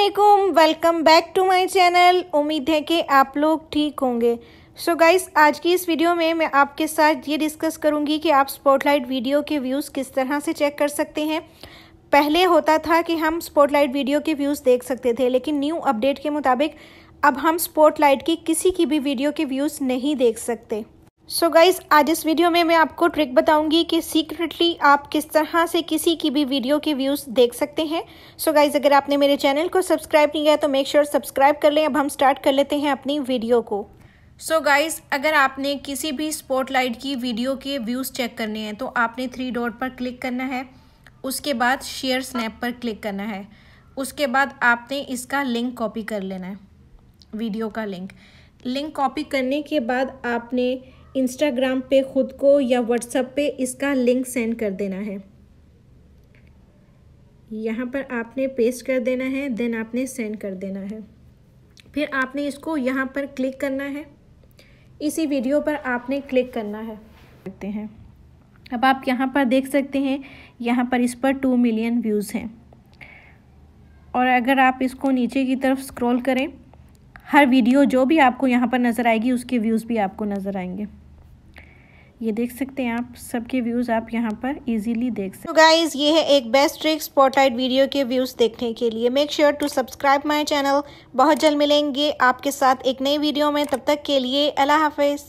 better. Welcome back to my channel उम्मीद है कि आप लोग ठीक होंगे। सो so गाइस आज की इस वीडियो में मैं आपके साथ ये डिस्कस करूँगी कि आप स्पॉटलाइट वीडियो के व्यूज़ किस तरह से चेक कर सकते हैं। पहले होता था कि हम स्पॉटलाइट वीडियो के व्यूज़ देख सकते थे, लेकिन न्यू अपडेट के मुताबिक अब हम स्पॉटलाइट की किसी की भी वीडियो के व्यूज़ नहीं देख सकते। सो so गाइज़ आज इस वीडियो में मैं आपको ट्रिक बताऊँगी कि सीक्रेटली आप किस तरह से किसी की भी वीडियो के व्यूज़ देख सकते हैं। सो so गाइज़ अगर आपने मेरे चैनल को सब्सक्राइब नहीं किया तो मेक श्योर सब्सक्राइब कर लें। अब हम स्टार्ट कर लेते हैं अपनी वीडियो को। सो so गाइज़ अगर आपने किसी भी स्पॉटलाइट की वीडियो के व्यूज़ चेक करने हैं तो आपने थ्री डॉट पर क्लिक करना है। उसके बाद शेयर स्नैप पर क्लिक करना है। उसके बाद आपने इसका लिंक कॉपी कर लेना है वीडियो का लिंक लिंक कॉपी करने के बाद आपने इंस्टाग्राम पे ख़ुद को या व्हाट्सअप पे इसका लिंक सेंड कर देना है। यहाँ पर आपने पेस्ट कर देना है देन आपने सेंड कर देना है। फिर आपने इसको यहाँ पर क्लिक करना है। इसी वीडियो पर आपने क्लिक करना है। देखते हैं। अब आप यहाँ पर देख सकते हैं, यहाँ पर इस पर टू मिलियन व्यूज़ हैं। और अगर आप इसको नीचे की तरफ़ स्क्रॉल करें हर वीडियो जो भी आपको यहाँ पर नज़र आएगी, उसके व्यूज़ भी आपको नज़र आएँगे। ये देख सकते हैं आप, सबके व्यूज़ आप यहाँ पर इजीली देख सकते हैं गाइज़ ये है एक बेस्ट ट्रिक स्पॉटलाइट वीडियो के व्यूज़ देखने के लिए। Make sure to subscribe my channel बहुत जल्द मिलेंगे आपके साथ एक नई वीडियो में। तब तक के लिए अल्लाह हाफिज़।